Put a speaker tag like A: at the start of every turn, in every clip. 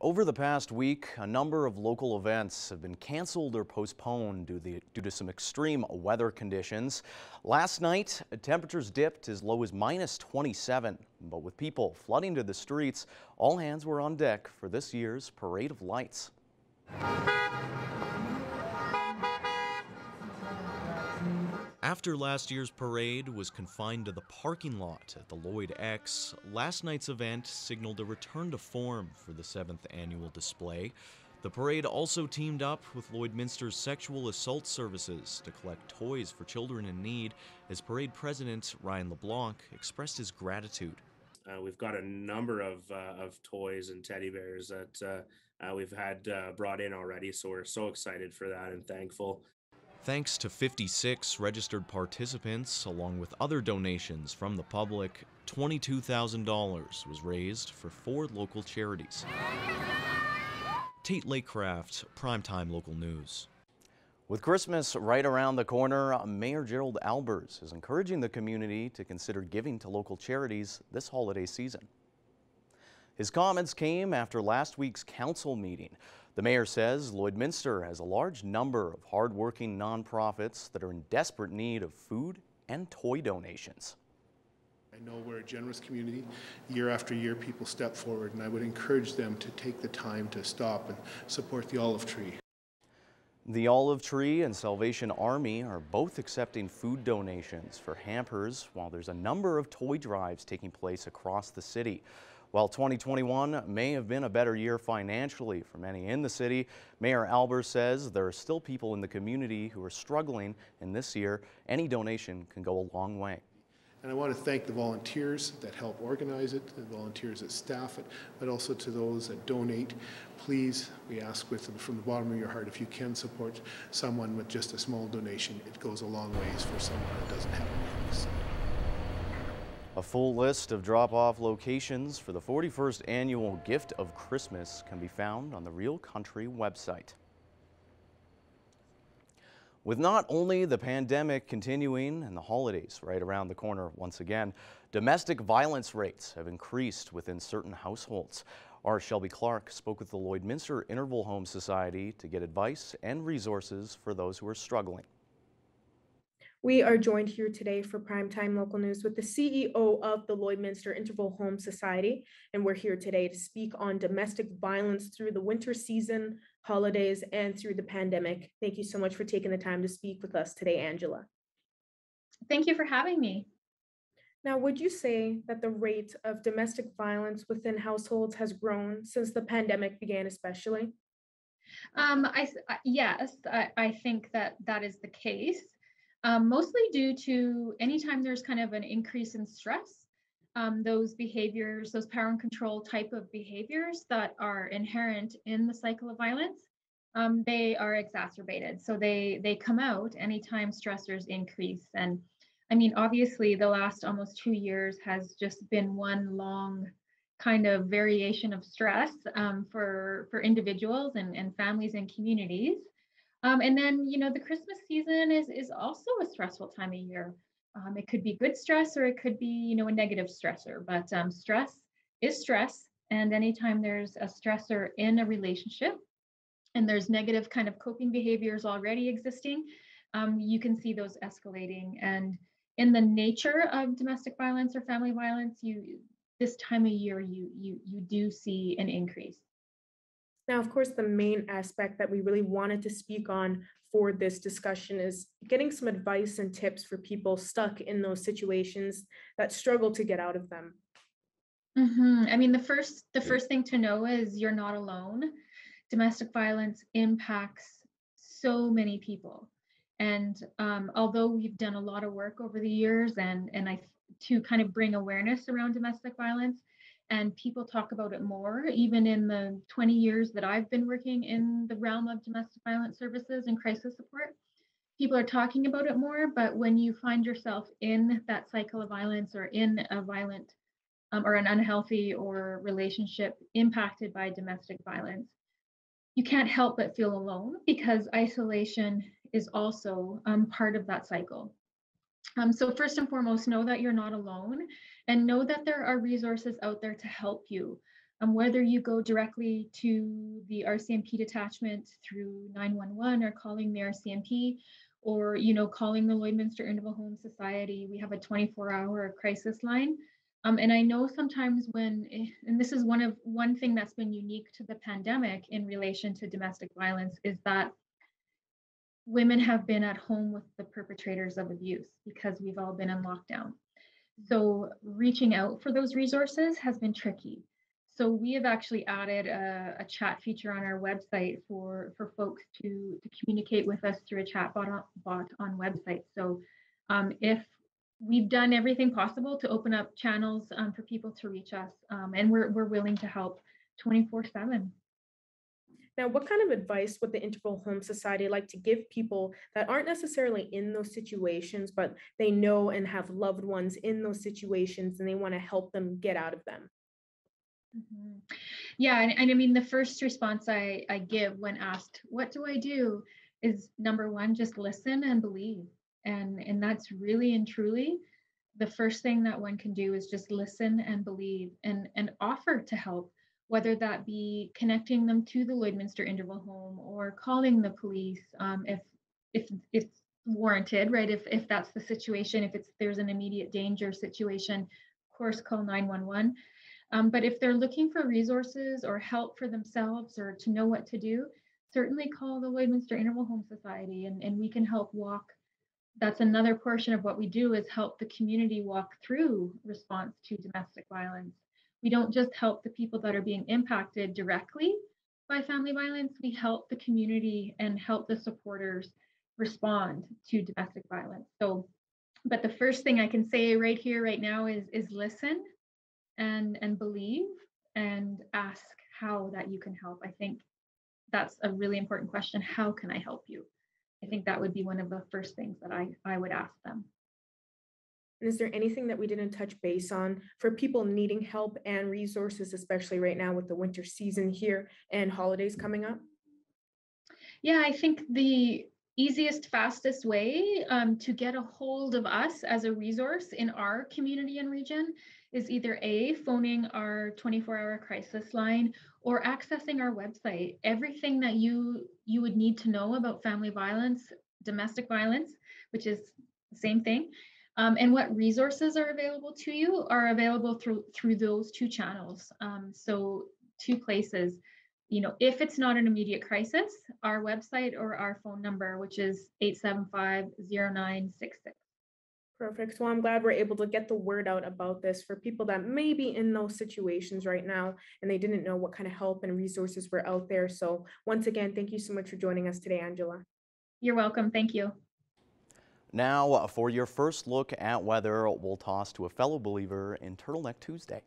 A: Over the past week, a number of local events have been canceled or postponed due, the, due, to some extreme weather conditions. Last night, temperatures dipped as low as minus 27, but with people flooding to the streets, all hands were on deck for this year's Parade of Lights. After last year's parade was confined to the parking lot at the Lloyd X, last night's event signaled a return to form for the seventh annual display. The parade also teamed up with Lloydminster's Sexual Assault Services to collect toys for children in need, as parade president Ryan LeBlanc expressed his gratitude.
B: Uh, we've got a number of, uh, of toys and teddy bears that uh, uh we've had uh, brought in already, so we're so excited for that and thankful.
A: Thanks to 56 registered participants, along with other donations from the public, $22,000 was raised for four local charities. Tate Lakecraft, Primetime Local News. With Christmas right around the corner, Mayor Gerald Albers is encouraging the community to consider giving to local charities this holiday season. His comments came after last week's council meeting. The mayor says Lloydminster has a large number of hardworking nonprofits that are in desperate need of food and toy donations.
C: I know we're a generous community. Year after year, people step forward, and I would encourage them to take the time to stop and support the Olive Tree.
A: The Olive Tree and Salvation Army are both accepting food donations for hampers, while there's a number of toy drives taking place across the city. While 2021 may have been a better year financially for many in the city, Mayor Albers says there are still people in the community who are struggling, and this year, any donation can go a long way.
C: And I want to thank the volunteers that help organize it, the volunteers that staff it, but also to those that donate. Please, we ask with from the bottom of your heart, if you can support someone with just a small donation, it goes a long ways for someone that doesn't have anything. So.
A: A full list of drop-off locations for the 41st annual Gift of Christmas can be found on the Real Country website. With not only the pandemic continuing and the holidays right around the corner once again, domestic violence rates have increased within certain households. Our Shelby Clarke spoke with the Lloydminster Interval Home Society to get advice and resources for those who are struggling.
D: We are joined here today for Primetime Local News with the CEO of the Lloydminster Interval Home Society. And we're here today to speak on domestic violence through the winter season, holidays, and through the pandemic. Thank you so much for taking the time to speak with us today, Angela.
E: Thank you for having me.
D: Now, would you say that the rate of domestic violence within households has grown since the pandemic began, especially?
E: Um, I, yes, I, I think that that is the case um, mostly due to anytime there's kind of an increase in stress, um, those behaviors, those power and control type of behaviors that are inherent in the cycle of violence, um, they are exacerbated. So they they come out anytime stressors increase. And I mean, obviously, the last almost two years has just been one long kind of variation of stress um, for for individuals and, and families and communities. Um, and then, you know, the Christmas season is is also a stressful time of year. Um, it could be good stress or it could be, you know, a negative stressor. But um, stress is stress, and anytime there's a stressor in a relationship, and there's negative kind of coping behaviors already existing, um, you can see those escalating. And in the nature of domestic violence or family violence, you this time of year you you you do see an increase.
D: Now, of course, the main aspect that we really wanted to speak on for this discussion is getting some advice and tips for people stuck in those situations that struggle to get out of them.
E: Mm-hmm. I mean, the first the first thing to know is you're not alone. Domestic violence impacts so many people, and um, although we've done a lot of work over the years, and and I to kind of bring awareness around domestic violence, and people talk about it more even in the 20 years that i've been working in the realm of domestic violence services and crisis support people are talking about it more but when you find yourself in that cycle of violence or in a violent um, or an unhealthy or relationship impacted by domestic violence you can't help but feel alone because isolation is also um, part of that cycle um, so first and foremost know that you're not alone and know that there are resources out there to help you. um, whether you go directly to the RCMP detachment through 911 or calling the RCMP, or you know calling the Lloydminster Interval Home Society, we have a 24-hour crisis line. Um, and I know sometimes when, eh, and this is one of one thing that's been unique to the pandemic in relation to domestic violence is that women have been at home with the perpetrators of abuse because we've all been in lockdown. So reaching out for those resources has been tricky. So we have actually added a, a, chat feature on our website for, for folks to, to communicate with us through a chat bot on, bot on website. So um, if we've done everything possible to open up channels um, for people to reach us, um, and we're, we're willing to help 24 7.
D: Now, what kind of advice would the Interval Home Society like to give people that aren't necessarily in those situations, but they know and have loved ones in those situations and they want to help them get out of them?
E: Mm-hmm. Yeah, and, and I mean, the first response I, I give when asked, What do I do? is number one, just listen and believe. And, and that's really and truly the first thing that one can do is just listen and believe and, and offer to help, whether that be connecting them to the Lloydminster Interval Home or calling the police um, if, if it's warranted, right? If, if that's the situation, if it's there's an immediate danger situation, of course, call 911 um, but if they're looking for resources or help for themselves or to know what to do, certainly call the Lloydminster Interval Home Society and, and we can help walk. That's another portion of what we do is help the community walk through response to domestic violence. We don't just help the people that are being impacted directly by family violence, we help the community and help the supporters respond to domestic violence. So, but the first thing I can say right here, right now is, is listen and and believe and ask how that you can help. I think that's a really important question. How can i help you? I think that would be one of the first things that i i would ask them
D: and is there anything that we didn't touch base on for people needing help and resources especially right now with the winter season here and holidays coming up
E: yeah i think the easiest fastest way um, to get a hold of us as a resource in our community and region is either A, phoning our 24 hour crisis line or accessing our website. Everything that you you would need to know about family violence, domestic violence, which is the same thing, um, and what resources are available to you are available through through those two channels. Um, so two places. You know, if it's not an immediate crisis, our website or our phone number, which is 875 0966.
D: Perfect. Well, I'm glad we're able to get the word out about this for people that may be in those situations right now and they didn't know what kind of help and resources were out there. So, once again, thank you so much for joining us today, Angela.
E: You're welcome. Thank you.
A: Now, uh, for your first look at weather, we'll toss to a fellow believer in Turtleneck Tuesday.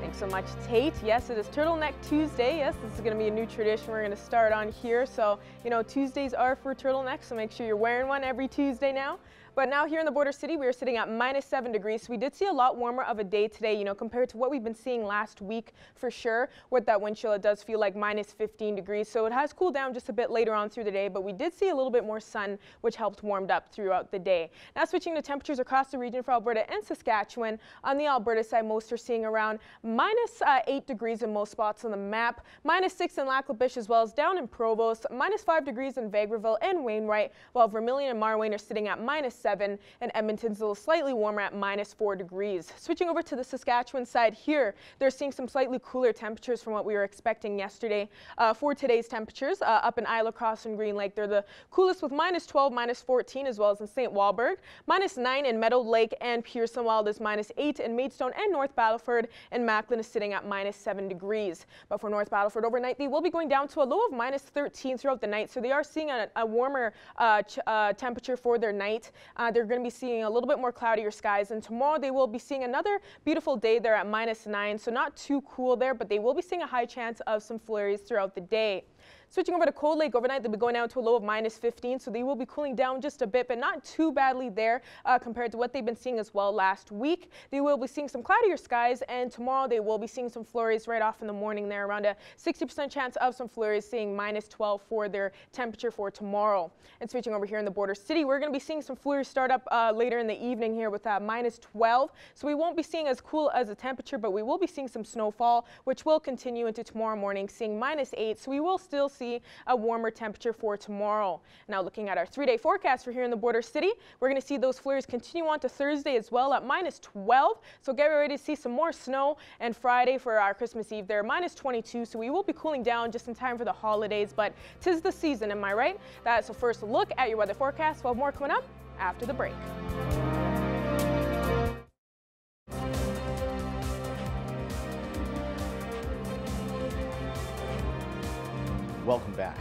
F: Thanks so much, Tate. Yes, it is Turtleneck Tuesday. Yes, this is going to be a new tradition we're going to start on here. So, you know, Tuesdays are for turtlenecks, so make sure you're wearing one every Tuesday now. But now here in the border city, we are sitting at minus seven degrees. So we did see a lot warmer of a day today, you know, compared to what we've been seeing last week for sure. With that wind chill, it does feel like minus 15 degrees. So it has cooled down just a bit later on through the day, but we did see a little bit more sun, which helped warmed up throughout the day. Now switching to temperatures across the region for Alberta and Saskatchewan. On the Alberta side, most are seeing around minus, uh, eight degrees in most spots on the map, minus six in Lac La Biche as well as down in Provost, minus five degrees in Vegreville and Wainwright, while Vermilion and Marwayne are sitting at minus seven and Edmonton's a little slightly warmer at minus 4 degrees. Switching over to the Saskatchewan side here, they're seeing some slightly cooler temperatures from what we were expecting yesterday. Uh, for today's temperatures, uh, up in Isla Cross and Green Lake, they're the coolest with minus 12, minus 14, as well as in St. Walburg, minus 9 in Meadow Lake and Pearson, it is minus 8 in Maidstone and North Battleford, and Macklin is sitting at minus 7 degrees. But for North Battleford overnight, they will be going down to a low of minus 13 throughout the night, so they are seeing a, a warmer uh, uh temperature for their night. Uh, they're going to be seeing a little bit more cloudier skies. And tomorrow they will be seeing another beautiful day there at minus nine. So not too cool there, but they will be seeing a high chance of some flurries throughout the day. Switching over to Cold Lake overnight, they'll be going down to a low of minus 15, so they will be cooling down just a bit, but not too badly there uh, compared to what they've been seeing as well last week. They will be seeing some cloudier skies, and tomorrow they will be seeing some flurries right off in the morning there, around a 60% chance of some flurries, seeing minus 12 for their temperature for tomorrow. And switching over here in the border city, we're going to be seeing some flurries start up uh, later in the evening here with uh, minus 12. So we won't be seeing as cool as a temperature, but we will be seeing some snowfall, which will continue into tomorrow morning, seeing minus 8. So we will still see a warmer temperature for tomorrow. Now looking at our three-day forecast for here in the border city, we're going to see those flurries continue on to Thursday as well at minus 12. So get ready to see some more snow. And Friday for our Christmas Eve there, minus 22. So we will be cooling down just in time for the holidays, but tis the season, am I right? That's a first look at your weather forecast. We'll have more coming up after the break.
A: Welcome back.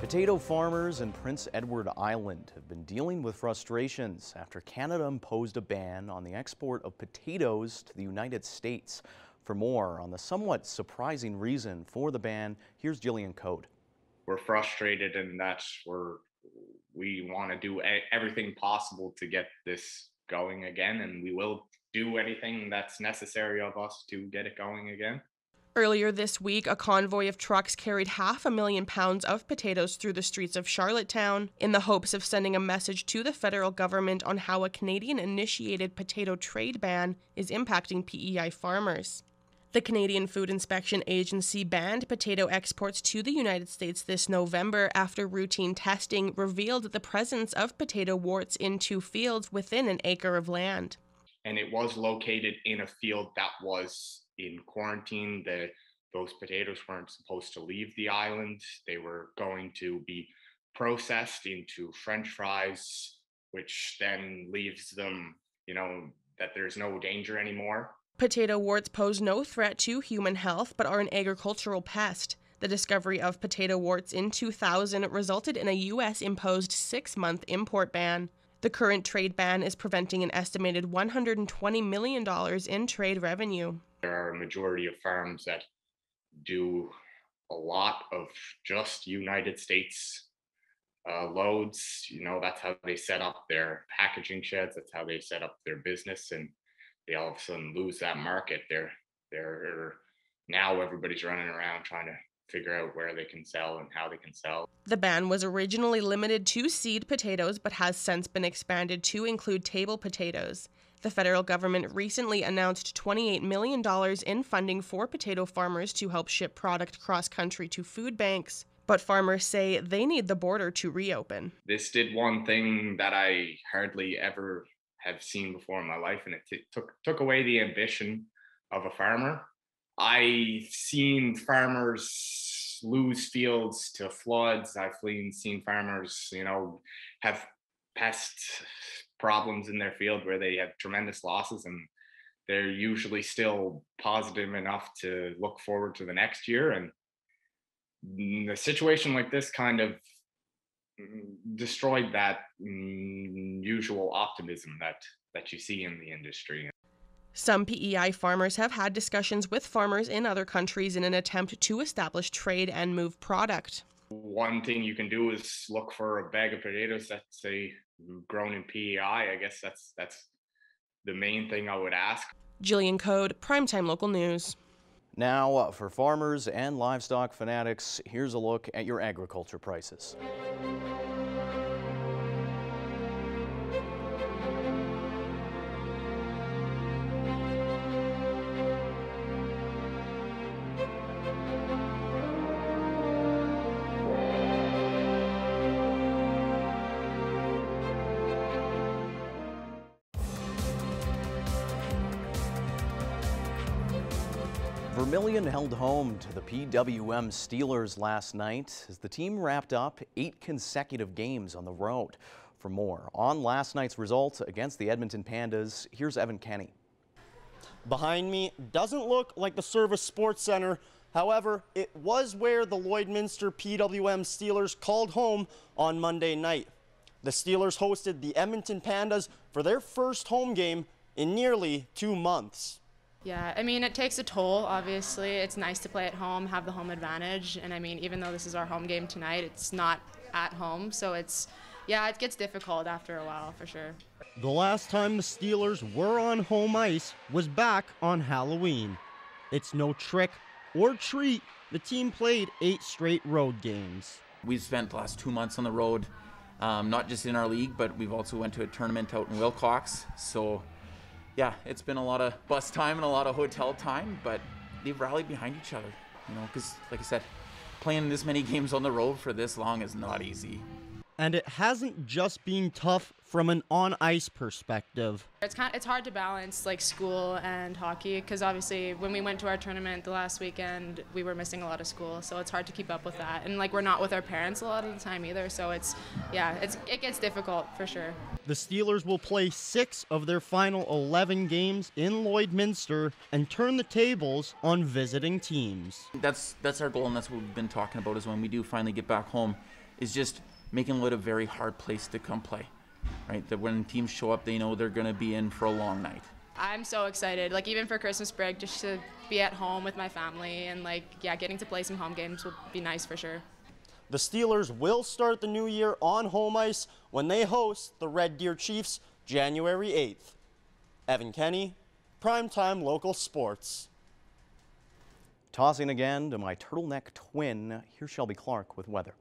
A: Potato farmers in Prince Edward Island have been dealing with frustrations after Canada imposed a ban on the export of potatoes to the United States. For more on the somewhat surprising reason for the ban, here's Jillian Code.
G: We're frustrated and that we're we want to do everything possible to get this going again and we will do anything that's necessary of us to get it going again.
H: Earlier this week, a convoy of trucks carried half a million pounds of potatoes through the streets of Charlottetown in the hopes of sending a message to the federal government on how a Canadian initiated potato trade ban is impacting PEI farmers. The Canadian Food Inspection Agency banned potato exports to the United States this November after routine testing revealed the presence of potato warts in two fields within an acre of land.
G: And it was located in a field that was in quarantine. The, those potatoes weren't supposed to leave the island. They were going to be processed into French fries, which then leaves them, you know, that there's no danger anymore.
H: Potato warts pose no threat to human health, but are an agricultural pest. The discovery of potato warts in 2000 resulted in a U.S. imposed six month import ban. The current trade ban is preventing an estimated $120 million in trade revenue.
G: There are a majority of farms that do a lot of just United States uh, loads. You know, that's how they set up their packaging sheds. That's how they set up their business, and they all of a sudden lose that market. They're they're now everybody's running around trying to figure out where they can sell and how they can sell.
H: The ban was originally limited to seed potatoes, but has since been expanded to include table potatoes. The federal government recently announced $28 million in funding for potato farmers to help ship product cross country to food banks. But farmers say they need the border to reopen.
G: This did one thing that I hardly ever have seen before in my life, and it t- took took away the ambition of a farmer. I've seen farmers lose fields to floods. I've seen farmers, you know, have pest problems in their field where they have tremendous losses and they're usually still positive enough to look forward to the next year and the situation like this kind of mm, destroyed that mm, usual optimism that that you see in the industry
H: some PEI farmers have had discussions with farmers in other countries in an attempt to establish trade and move product.
G: One thing you can do is look for a bag of potatoes that's say grown in PEI. I guess that's that's the main thing I would ask.
H: Jillian Code, Primetime Local News.
A: Now, uh, for farmers and livestock fanatics, here's a look at your agriculture prices. Vermilion held home to the PWM Steelers last night as the team wrapped up eight consecutive games on the road. For more on last night's results against the Edmonton Pandas, here's Evan Kenny.
I: Behind me doesn't look like the Servus Sports Center. However, it was where the Lloydminster PWM Steelers called home on Monday night. The Steelers hosted the Edmonton Pandas for their first home game in nearly two months.
J: Yeah, I mean, it takes a toll, obviously. It's nice to play at home, have the home advantage. And I mean, even though this is our home game tonight, it's not at home. So it's, yeah, it gets difficult after a while for sure.
I: The last time the Steelers were on home ice was back on Halloween. It's no trick or treat. The team played eight straight road games.
K: We've spent the last two months on the road, um, not just in our league, but we've also went to a tournament out in Wilcox. So, yeah, it's been a lot of bus time and a lot of hotel time, but they've rallied behind each other. You know, because like I said, playing this many games on the road for this long is not easy.
I: And it hasn't just been tough from an on ice perspective.
J: It's kind it's hard to balance like school and hockey because obviously when we went to our tournament the last weekend we were missing a lot of school so it's hard to keep up with that and like we're not with our parents a lot of the time either so it's yeah it's it gets difficult for sure.
I: The Steelers will play 6 of their final 11 games in Lloydminster and turn the tables on visiting teams.
K: That's that's our goal and that's what we've been talking about is when we do finally get back home is just making it a very hard place to come play right? That when teams show up, they know they're going to be in for a long night.
J: I'm so excited. Like even for Christmas break, just to be at home with my family and like yeah, getting to play some home games will be nice for sure.
I: The Steelers will start the new year on home ice when they host the Red Deer Chiefs January 8th. Evan Kenny, Primetime Local Sports.
A: Tossing again to my turtleneck twin, here's Shelby Clarke with weather.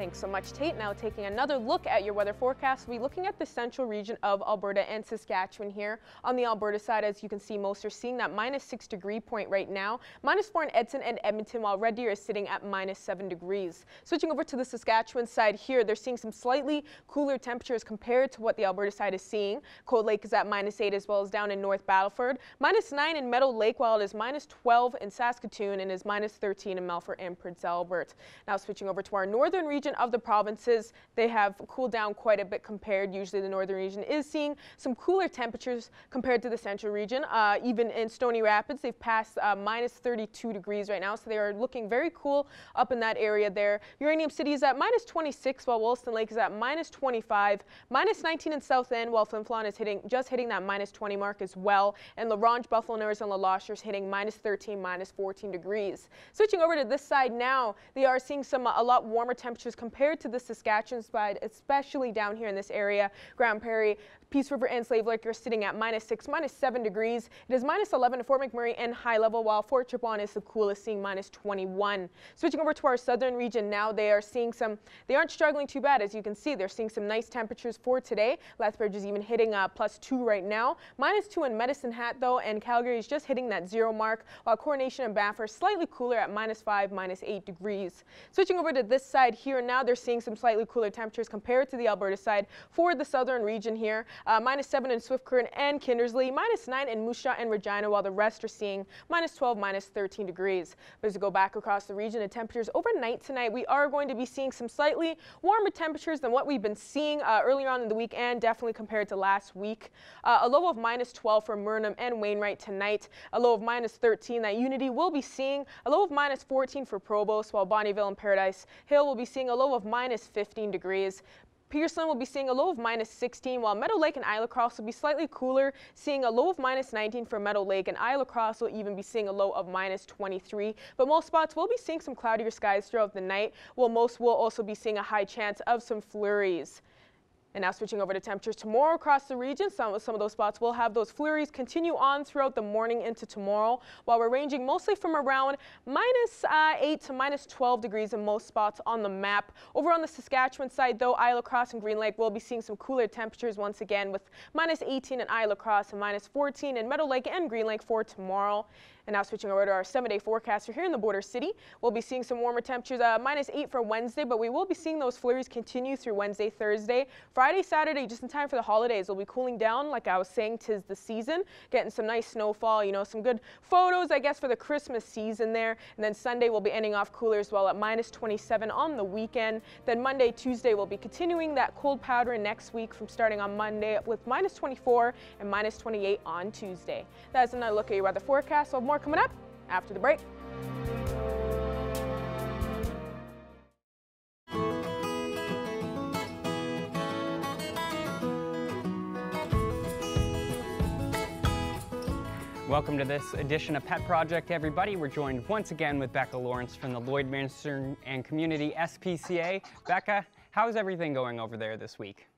F: Thanks so much, Tate. Now taking another look at your weather forecast, we'll be looking at the central region of Alberta and Saskatchewan here. On the Alberta side, as you can see, most are seeing that minus six degree point right now. Minus four in Edson and Edmonton, while Red Deer is sitting at minus seven degrees. Switching over to the Saskatchewan side here, they're seeing some slightly cooler temperatures compared to what the Alberta side is seeing. Cold Lake is at minus eight as well as down in North Battleford. Minus nine in Meadow Lake, while it is minus 12 in Saskatoon and is minus 13 in Melfort and Prince Albert. Now switching over to our northern region region of the provinces, they have cooled down quite a bit compared. Usually the northern region is seeing some cooler temperatures compared to the central region. Uh, even in Stony Rapids, they've passed uh, minus 32 degrees right now, so they are looking very cool up in that area there. Uranium City is at minus 26, while Wollaston Lake is at minus 25, minus 19 in South End, while Flin Flon is hitting just hitting that minus 20 mark as well. And La Ronge, Buffalo Narrows, and La Loche is hitting minus 13, minus 14 degrees. Switching over to this side now, they are seeing some uh, a lot warmer temperatures compared to the Saskatchewan side, especially down here in this area. Grande Prairie, Peace River and Slave Lake are sitting at minus 6, minus 7 degrees. It is minus 11 at Fort McMurray and high level, while Fort Chipewyan is the coolest, seeing minus 21. Switching over to our southern region now, they are seeing some, they aren't struggling too bad. As you can see, they're seeing some nice temperatures for today. Lethbridge is even hitting uh, plus 2 right now. Minus 2 in Medicine Hat, though, and Calgary is just hitting that zero mark, while Coronation and Banff are slightly cooler at minus 5, minus 8 degrees. Switching over to this side here now, they're seeing some slightly cooler temperatures compared to the Alberta side for the southern region here. Uh, minus 7 in Swift Current and Kindersley, minus 9 in Jaw and Regina, while the rest are seeing minus 12, minus 13 degrees. But as we go back across the region, the temperatures overnight tonight, we are going to be seeing some slightly warmer temperatures than what we've been seeing uh, earlier on in the week and definitely compared to last week. Uh, a low of minus 12 for Murnum and Wainwright tonight, a low of minus 13 that Unity will be seeing, a low of minus 14 for Provost, while Bonnyville and Paradise Hill will be seeing a low of minus 15 degrees. Pearson will be seeing a low of minus 16, while Meadow Lake and Isle Cross will be slightly cooler, seeing a low of minus 19 for Meadow Lake, and Isle Cross will even be seeing a low of minus 23. But most spots will be seeing some cloudier skies throughout the night, while most will also be seeing a high chance of some flurries. And now switching over to temperatures tomorrow across the region, some, some of those spots will have those flurries continue on throughout the morning into tomorrow, while we're ranging mostly from around minus, uh, 8 to minus 12 degrees in most spots on the map. Over on the Saskatchewan side, though, Isle Cross and Green Lake will be seeing some cooler temperatures once again with minus 18 in Isle Cross and minus 14 in Meadow Lake and Green Lake for tomorrow. And now switching over to our seven-day forecast for here in the border city. We'll be seeing some warmer temperatures, uh, minus 8 for Wednesday, but we will be seeing those flurries continue through Wednesday, Thursday. Friday, Saturday, just in time for the holidays, we'll be cooling down. Like I was saying, tis the season. Getting some nice snowfall, you know, some good photos, I guess, for the Christmas season there. And then Sunday, we'll be ending off cooler as well at minus 27 on the weekend. Then Monday, Tuesday, we'll be continuing that cold powder next week from starting on Monday with minus 24 and minus 28 on Tuesday. That's another look at your weather forecast. We'll have more coming up after the break.
L: Welcome to this edition of Pet Project, everybody. We're joined once again with Becca Lawrence from the Lloydminster and Community SPCA. Becca, how's everything going over there this week?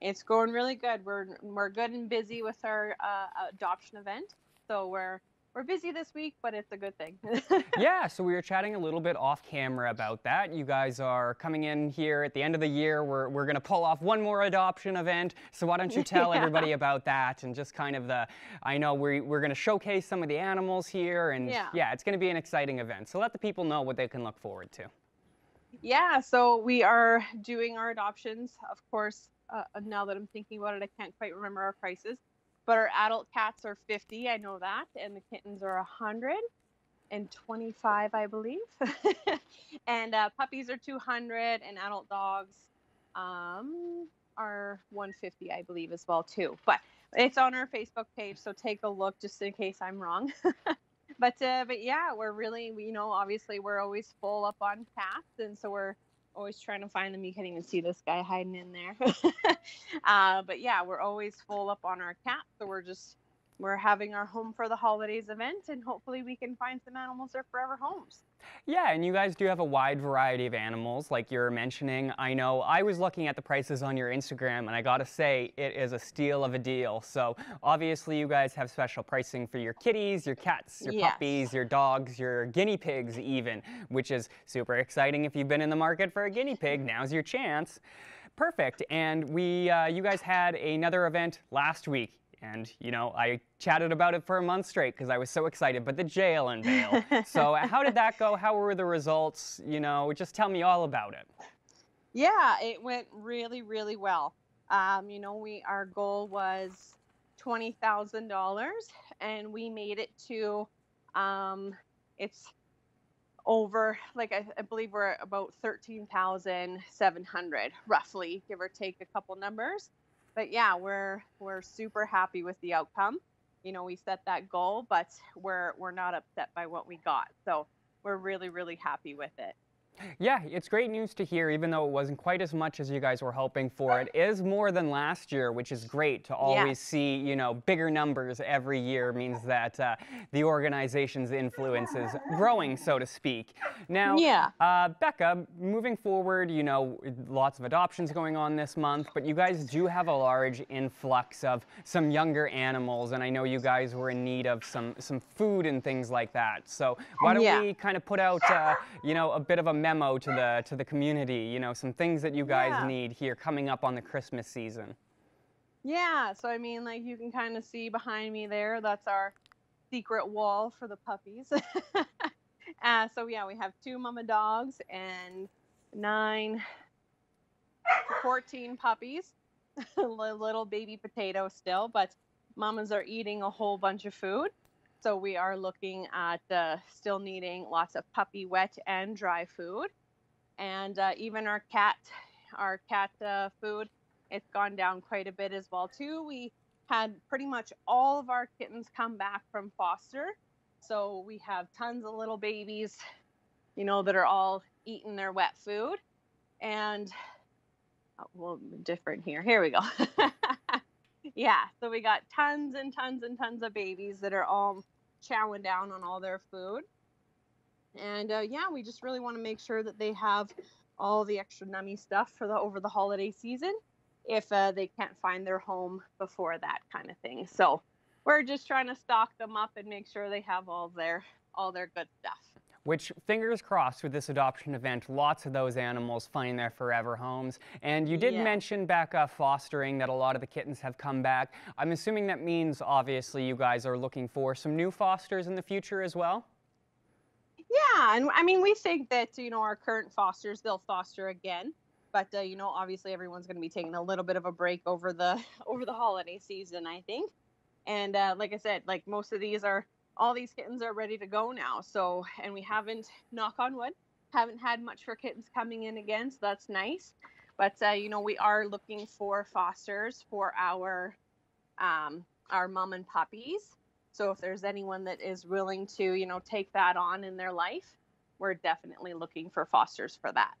M: It's going really good. We're we're good and busy with our uh, adoption event, so we're we're busy this week, but it's a good thing.
L: yeah, so we were chatting a little bit off camera about that. You guys are coming in here at the end of the year. We're, we're going to pull off one more adoption event. So why don't you tell yeah. everybody about that and just kind of the, I know we, we're going to showcase some of the animals here. And yeah, yeah it's going to be an exciting event. So let the people know what they can look forward to.
M: Yeah, so we are doing our adoptions. Of course, uh, now that I'm thinking about it, I can't quite remember our prices but our adult cats are 50 i know that and the kittens are 125 i believe. And uh, puppies are 200 and adult dogs um, are 150 i believe as well too. But it's on our facebook page so take a look just in case i'm wrong. But uh, but yeah we're really you know obviously we're always full up on cats and so we're always trying to find them. You can't even see this guy hiding in there. uh, but yeah, we're always full up on our cats. So we're just we're having our home for the holidays event and hopefully we can find some animals their forever homes.
L: Yeah, and you guys do have a wide variety of animals like you're mentioning. I know I was looking at the prices on your Instagram and I gotta say it is a steal of a deal. So obviously you guys have special pricing for your kitties, your cats, your yes. puppies, your dogs, your guinea pigs even, which is super exciting if you've been in the market for a guinea pig, now's your chance. Perfect. And we, uh, you guys had another event last week and, you know, I chatted about it for a month straight because I was so excited, but the jail unveil. so how did that go? How were the results? You know, just tell me all about it.
M: Yeah, it went really, really well. Um, you know, we our goal was twenty thousand dollars, and we made it to. Um, it's over, like I, I believe we're about thirteen thousand seven hundred, roughly, give or take a couple numbers but yeah, we're we're super happy with the outcome. You know, we set that goal, but we're we're not upset by what we got. So we're really really happy with it.
L: Yeah, it's great news to hear, even though it wasn't quite as much as you guys were hoping for. It is more than last year, which is great to always yeah. see, you know, bigger numbers every year means that uh, the organization's influence is growing, so to speak. Now, yeah. Uh, Becca, moving forward, you know, lots of adoptions going on this month, but you guys do have a large influx of some younger animals, and I know you guys were in need of some, some food and things like that. So why don't yeah. we kind of put out, uh, you know, a bit of a memo to the to the community. You know, some things that you guys yeah. need here coming up on the Christmas season.
M: Yeah, so I mean, like you can kind of see behind me there. That's our secret wall for the puppies. uh, so yeah, we have two mama dogs and nine, 14 puppies. little baby potato still, but mamas are eating a whole bunch of food. So we are looking at uh, still needing lots of puppy wet and dry food. And uh, even our cat, our cat uh, food, it's gone down quite a bit as well too. We had pretty much all of our kittens come back from foster. So we have tons of little babies, you know, that are all eating their wet food. And oh, well, different here. Here we go. yeah, so we got tons and tons and tons of babies that are all chowing down on all their food. And uh, yeah, we just really want to make sure that they have all the extra nummy stuff for the over the holiday season if uh, they can't find their home before that kind of thing. So we're just trying to stock them up and make sure they have all their all their good stuff
L: which fingers crossed with this adoption event, lots of those animals find their forever homes. And you did yeah. mention back uh, fostering that a lot of the kittens have come back. I'm assuming that means obviously you guys are looking for some new fosters in the future as well?
M: Yeah, and I mean, we think that, you know, our current fosters, they'll foster again. But, uh, you know, obviously everyone's going to be taking a little bit of a break over the over the holiday season, I think. And uh, like I said, like most of these are all these kittens are ready to go now. So, and we haven't, knock on wood, haven't had much for kittens coming in again. So that's nice. But, uh, you know, we are looking for fosters for our, um, our mom and puppies. So if there's anyone that is willing to, you know, take that on in their life, we're definitely looking for fosters for that.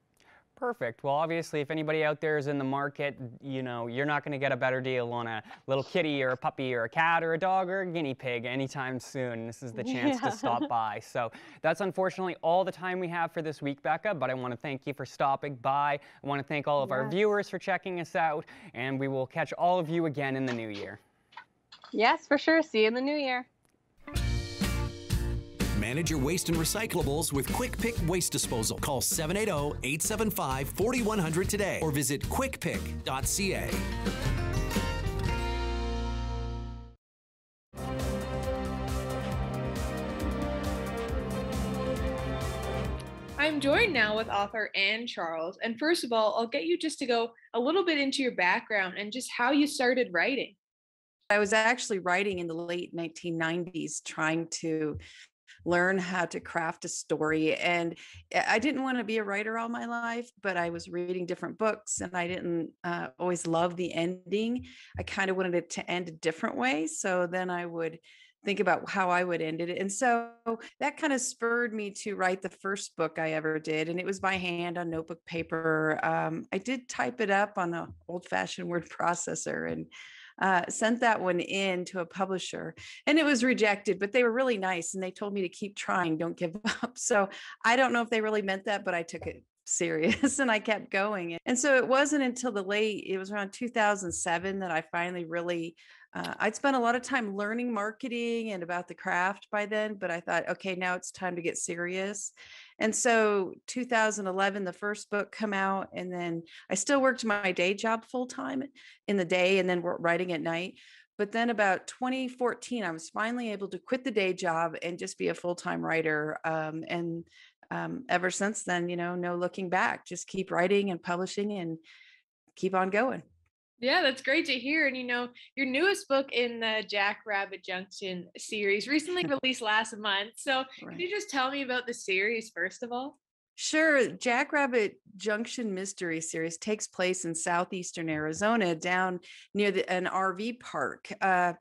L: Perfect. Well, obviously, if anybody out there is in the market, you know, you're not going to get a better deal on a little kitty or a puppy or a cat or a dog or a guinea pig anytime soon. This is the chance yeah. to stop by. So that's unfortunately all the time we have for this week, Becca, but I want to thank you for stopping by. I want to thank all of yes. our viewers for checking us out, and we will catch all of you again in the new year.
M: Yes, for sure. See you in the new year.
N: Manage your waste and recyclables with Quick Pick Waste Disposal. Call 780 875 4100 today or visit quickpick.ca.
O: I'm joined now with author Ann Charles. And first of all, I'll get you just to go a little bit into your background and just how you started writing.
P: I was actually writing in the late 1990s, trying to learn how to craft a story. And I didn't want to be a writer all my life, but I was reading different books and I didn't uh, always love the ending. I kind of wanted it to end a different way. So then I would think about how I would end it. And so that kind of spurred me to write the first book I ever did. And it was by hand on notebook paper. Um, I did type it up on an old fashioned word processor and uh, sent that one in to a publisher and it was rejected, but they were really nice and they told me to keep trying, don't give up. So I don't know if they really meant that, but I took it serious and I kept going. And so it wasn't until the late, it was around 2007 that I finally really uh, I'd spent a lot of time learning marketing and about the craft by then, but I thought, okay, now it's time to get serious. And so 2011, the first book come out, and then I still worked my day job full time in the day and then writing at night. But then about 2014, I was finally able to quit the day job and just be a full time writer. Um, and um, ever since then, you know, no looking back, just keep writing and publishing and keep on going.
O: Yeah, that's great to hear. And you know, your newest book in the Jackrabbit Junction series recently released last month. So, right. can you just tell me about the series first of all?
P: Sure. Jackrabbit Junction Mystery Series takes place in southeastern Arizona, down near the, an RV park. Uh,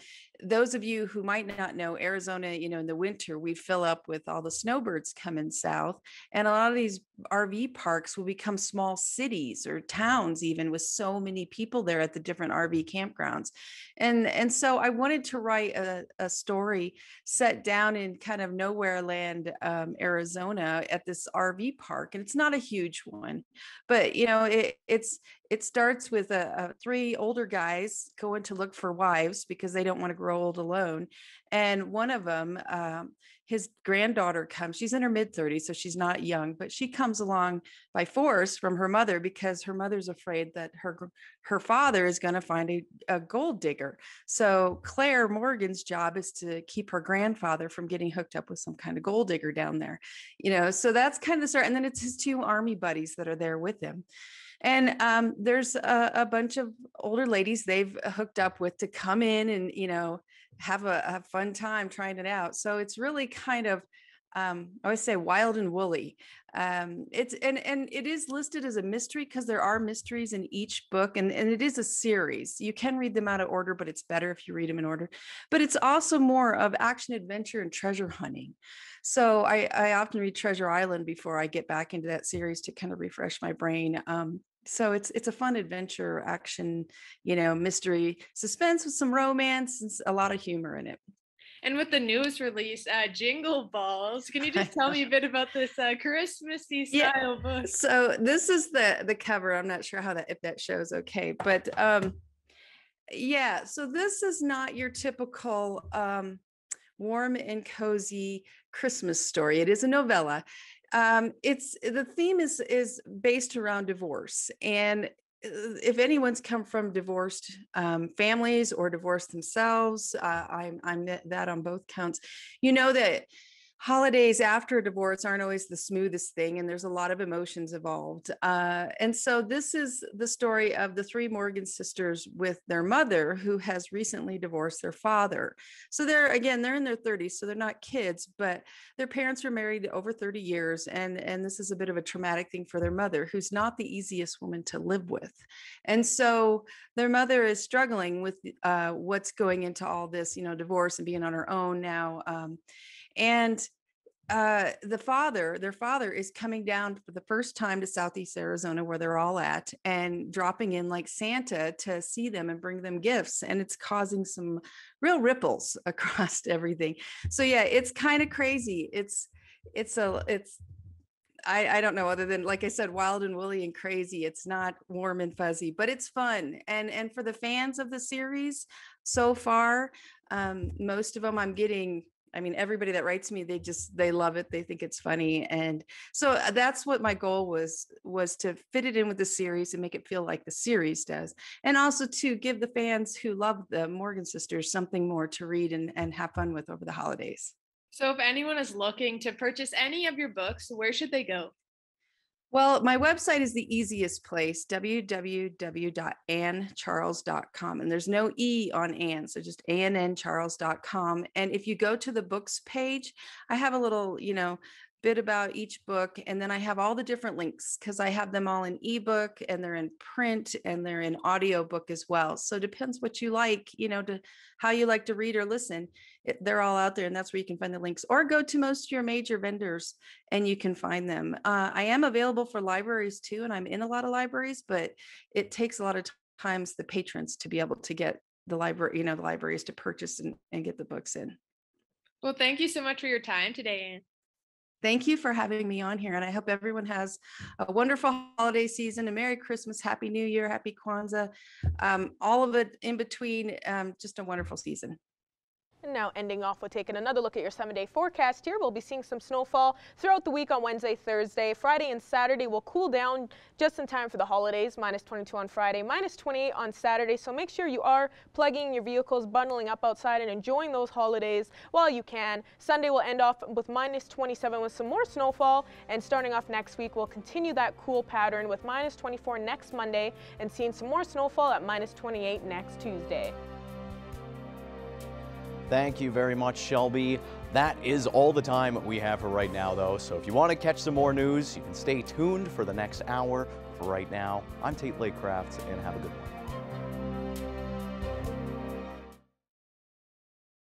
P: those of you who might not know Arizona, you know, in the winter, we fill up with all the snowbirds coming south. And a lot of these RV parks will become small cities or towns, even with so many people there at the different RV campgrounds. And, and so I wanted to write a, a story set down in kind of nowhere land, um, Arizona at this RV park. And it's not a huge one, but, you know, it, it's, it starts with a, three older guys going to look for wives because they don't want to grow old alone. And one of them, um, his granddaughter comes. She's in her mid 30s, so she's not young, but she comes along by force from her mother because her mother's afraid that her her father is going to find a, a gold digger. So Claire Morgan's job is to keep her grandfather from getting hooked up with some kind of gold digger down there. You know, so that's kind of the start. And then it's his two army buddies that are there with him. And um, there's a, a, bunch of older ladies they've hooked up with to come in and, you know, have a, a fun time trying it out. So it's really kind of, um, I always say wild and woolly. Um, it's and and it is listed as a mystery because there are mysteries in each book, and and it is a series. You can read them out of order, but it's better if you read them in order. But it's also more of action adventure and treasure hunting. So I I often read Treasure Island before I get back into that series to kind of refresh my brain. Um, so it's it's a fun adventure action you know mystery suspense with some romance and a lot of humor in it.
O: And with the newest release uh, jingle balls can you just tell me a bit about this uh, christmassy style yeah. book?
P: so this is the the cover i'm not sure how that if that shows okay but um yeah so this is not your typical um warm and cozy christmas story. It is a novella um, it's the theme is is based around divorce and uh, if anyone's come from divorced um, families or divorced themselves uh, I'm, I'm that on both counts. You know that holidays after a divorce aren't always the smoothest thing and there's a lot of emotions involved uh, and so this is the story of the three morgan sisters with their mother who has recently divorced their father. So they're again they're in their 30s so they're not kids but their parents were married over 30 years and and this is a bit of a traumatic thing for their mother who's not the easiest woman to live with. And so their mother is struggling with uh, what's going into all this you know divorce and being on her own now um, and uh, the father, their father is coming down for the first time to Southeast Arizona, where they're all at, and dropping in like Santa to see them and bring them gifts. And it's causing some real ripples across everything. So yeah, it's kind of crazy. It's it's a it's I, I don't know other than like I said, wild and woolly and crazy. It's not warm and fuzzy, but it's fun. And and for the fans of the series so far, um, most of them I'm getting I mean, everybody that writes me, they just they love it. They think it's funny, and so uh, that's what my goal was was to fit it in with the series and make it feel like the series does, and also to give the fans who love the Morgan sisters something more to read and and have fun with over the holidays.
O: So, if anyone is looking to purchase any of your books, where should they go?
P: Well, my website is the easiest place www.anncharles.com. And there's no E on Ann, so just anncharles.com. And if you go to the books page, I have a little, you know, bit about each book and then i have all the different links because i have them all in ebook and they're in print and they're in audio book as well. So depends what you like you know to how you like to read or listen it, they're all out there and that's where you can find the links or go to most of your major vendors and you can find them. Uh, i am available for libraries too and i'm in a lot of libraries but it takes a lot of times the patrons to be able to get the library you know the libraries to purchase and, and get the books in.
O: Well thank you so much for your time today.
P: Thank you for having me on here. And I hope everyone has a wonderful holiday season, a Merry Christmas, Happy New Year, Happy Kwanzaa, um, all of it in between. Um, just a wonderful season.
F: And now ending off with taking another look at your seven day forecast here. We'll be seeing some snowfall throughout the week on Wednesday, Thursday. Friday and Saturday will cool down just in time for the holidays. Minus 22 on Friday, minus 28 on Saturday. So make sure you are plugging your vehicles, bundling up outside and enjoying those holidays while you can. Sunday will end off with minus 27 with some more snowfall. And starting off next week, we'll continue that cool pattern with minus 24 next Monday and seeing some more snowfall at minus 28 next Tuesday.
A: Thank you very much, Shelby. That is all the time we have for right now, though. So if you want to catch some more news, you can stay tuned for the next hour. For right now, I'm Tate Lakecraft, and have a good one.